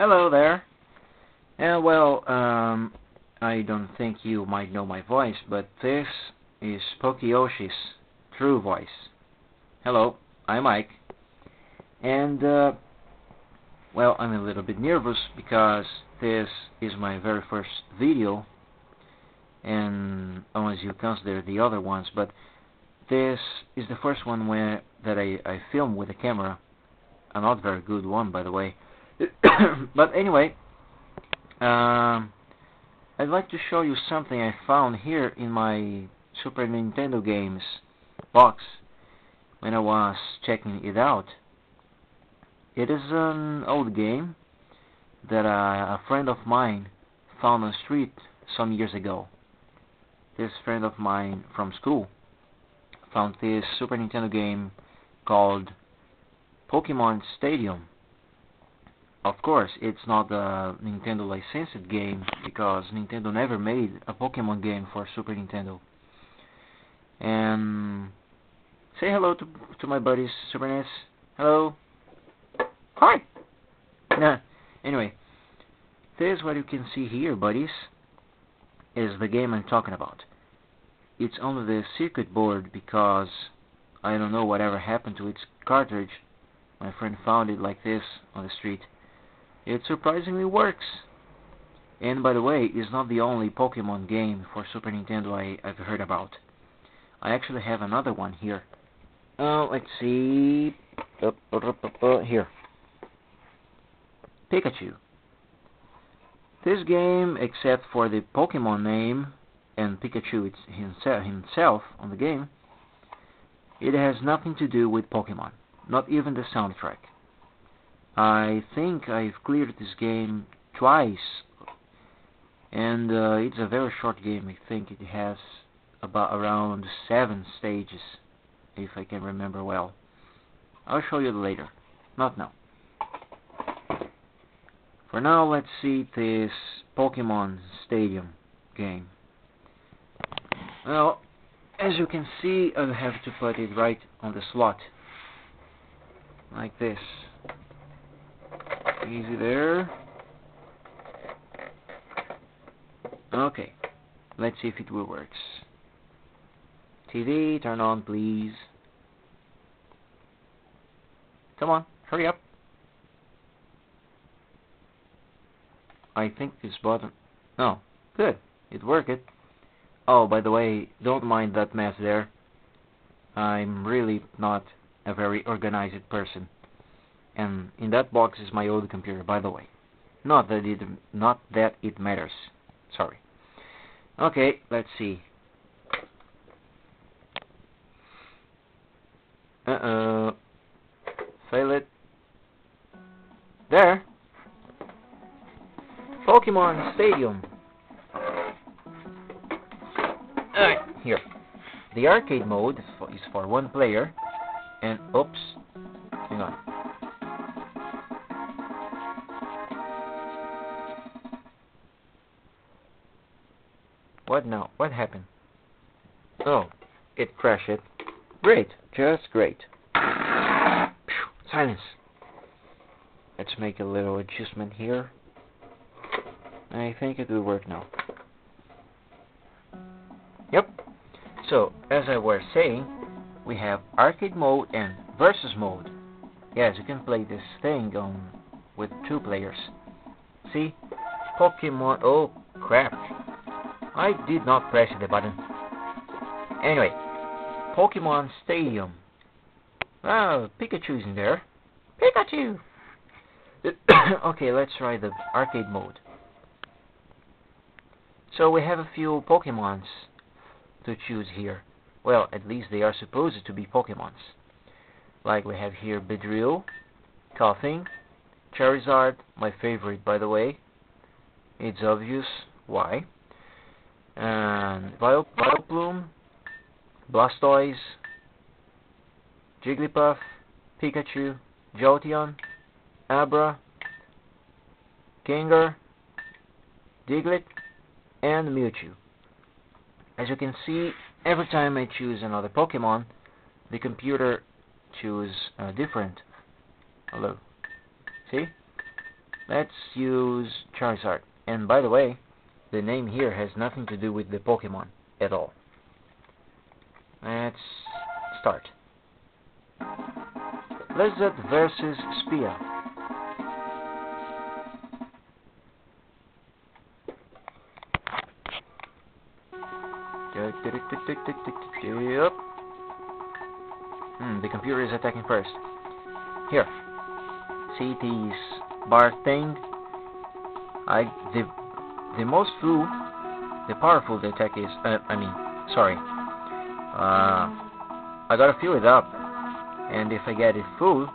Hello there. Well, um, I don't think you might know my voice, but this is Pokeyoshi's true voice. Hello, I'm Mike. And, uh, well, I'm a little bit nervous because this is my very first video, and unless you consider the other ones, but this is the first one where that I, I film with a camera. A not very good one, by the way. but anyway, um, I'd like to show you something I found here in my Super Nintendo games box when I was checking it out. It is an old game that uh, a friend of mine found on the street some years ago. This friend of mine from school found this Super Nintendo game called Pokemon Stadium. Of course, it's not a Nintendo licensed game because Nintendo never made a Pokemon game for Super Nintendo. And say hello to to my buddies Super NES. Hello. Hi. Nah. Anyway, this what you can see here, buddies, is the game I'm talking about. It's on the circuit board because I don't know whatever happened to its cartridge. My friend found it like this on the street. It surprisingly works. And by the way, it's not the only Pokemon game for Super Nintendo I, have heard about. I actually have another one here. Oh, let's see. here. Pikachu. This game, except for the Pokemon name and Pikachu himself on the game, it has nothing to do with Pokemon, not even the soundtrack. I think I've cleared this game twice, and uh, it's a very short game. I think it has about around seven stages, if I can remember well. I'll show you later, not now. For now, let's see this Pokemon Stadium game. Well, as you can see, I'll have to put it right on the slot, like this. Easy there. Okay, let's see if it will works. TV, turn on, please. Come on, hurry up. I think this button... No, good, it worked. Oh, by the way, don't mind that mess there. I'm really not a very organized person. And in that box is my old computer, by the way. Not that it not that it matters. Sorry. Okay, let's see. Uh-oh. Fail it. There. Pokemon Stadium. Alright, here. The arcade mode is for, is for one player. And, oops. Hang on. What now? What happened? Oh, it crashed. Great, just great. Silence. Let's make a little adjustment here. I think it will work now. Yep. So, as I was saying, we have arcade mode and versus mode. Yes, you can play this thing on with two players. See? Pokemon. Oh, crap. I did not press the button. Anyway, Pokemon Stadium. Oh, Pikachu's in there. Pikachu! okay, let's try the arcade mode. So we have a few Pokemons to choose here. Well, at least they are supposed to be Pokemons. Like we have here Beedrill, Koffing, Charizard, my favorite by the way. It's obvious why and Vile, Vileplume, Blastoise, Jigglypuff, Pikachu, Jolteon, Abra, Gengar, Diglett, and Mewtwo. As you can see, every time I choose another Pokemon, the computer chooses uh, different. Hello. See? Let's use Charizard. And by the way, the name here has nothing to do with the Pokemon at all. Let's start. Lizard versus Spear. Yep. Hmm, the computer is attacking first. Here. See this bar thing? I the the most full, the powerful the attack is. Uh, I mean, sorry. Uh, I gotta fill it up, and if I get it full,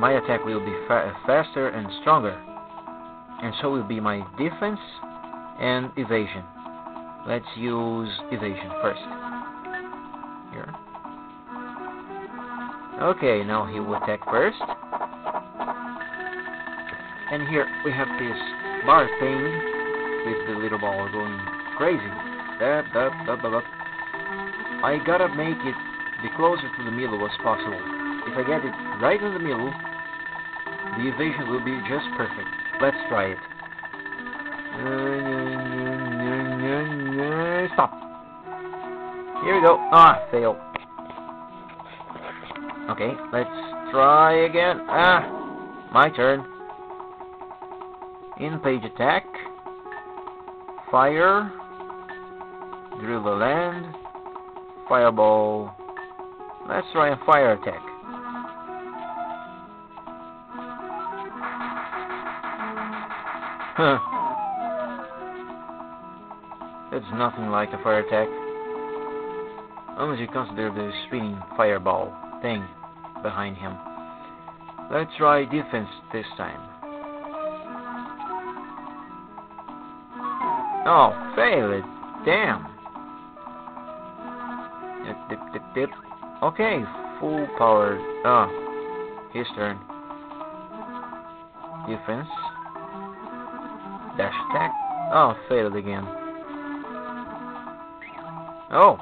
my attack will be fa faster and stronger, and so will be my defense and evasion. Let's use evasion first. Here. Okay, now he will attack first. And here we have this bar thing with the little ball going crazy. That, that, that, that, that. I gotta make it the closer to the middle as possible. If I get it right in the middle, the evasion will be just perfect. Let's try it. Stop. Here we go. Ah, fail. Okay, let's try again. Ah, my turn. In page attack. Fire. Drill the land. Fireball. Let's try a fire attack. Huh. It's nothing like a fire attack. Unless you consider the spinning fireball thing behind him. Let's try defense this time. Oh, fail it. Damn. Dip, dip, dip, dip. Okay, full power. Oh, his turn. Defense. Dash attack. Oh, failed again. Oh,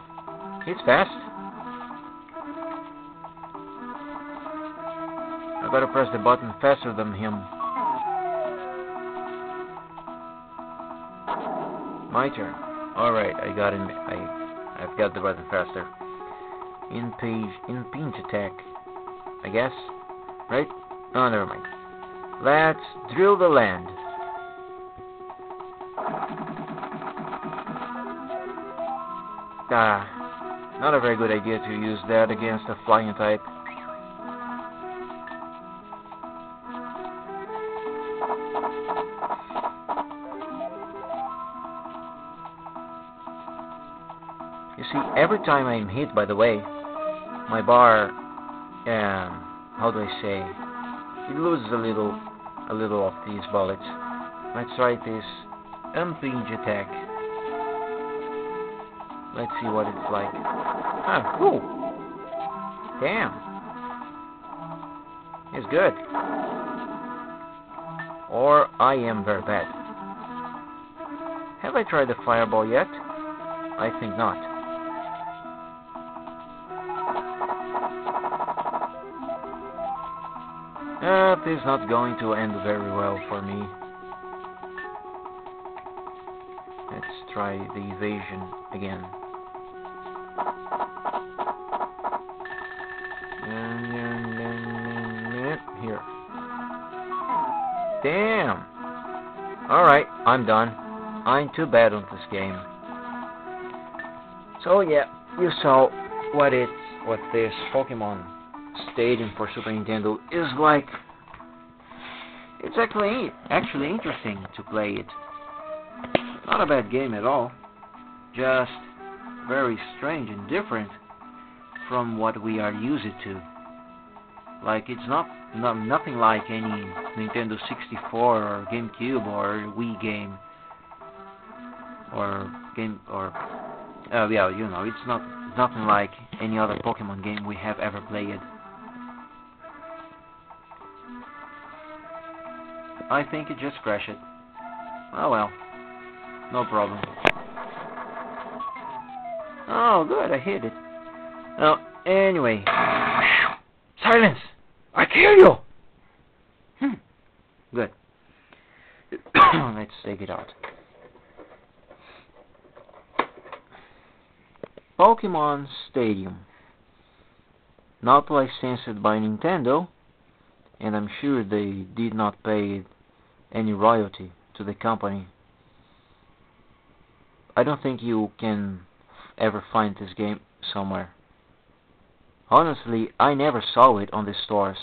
he's fast. I gotta press the button faster than him. My turn. Alright, I got him. I, I've got the button faster. In page, in pinch attack. I guess. Right? Oh, never mind. Let's drill the land. Ah, not a very good idea to use that against a flying type. You see, every time I'm hit, by the way, my bar, um, how do I say, it loses a little, a little of these bullets. Let's try this impinge attack. Let's see what it's like. Ah, cool. Damn. It's good. Or I am very bad. Have I tried the fireball yet? I think not. Uh, this is not going to end very well for me. Let's try the evasion again. Here. Damn! Alright, I'm done. I'm too bad on this game. So yeah, you saw what it's what this Pokemon Stadium for Super Nintendo is like. It's actually actually interesting to play it. Not a bad game at all. Just very strange and different from what we are used to. Like it's not, not nothing like any Nintendo 64 or GameCube or Wii game or game or uh, yeah, you know, it's not nothing like any other Pokemon game we have ever played. I think it just crashed it. Oh well. No problem. Oh, good, I hit it. Now, anyway. Silence! I kill you! Hmm. Good. Let's take it out. Pokemon Stadium. Not licensed by Nintendo, and I'm sure they did not pay any royalty to the company. I don't think you can ever find this game somewhere. Honestly, I never saw it on the stores.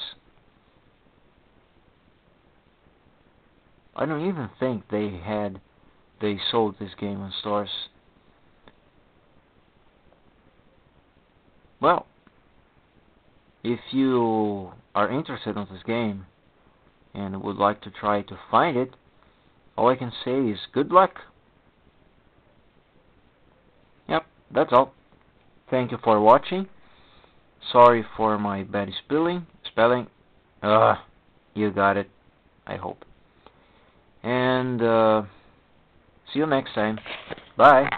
I don't even think they had they sold this game on stores. Well, if you are interested in this game and would like to try to find it, all I can say is good luck. Yep, that's all. Thank you for watching. Sorry for my bad spelling. Spelling. Ugh, you got it. I hope. And uh, see you next time. Bye.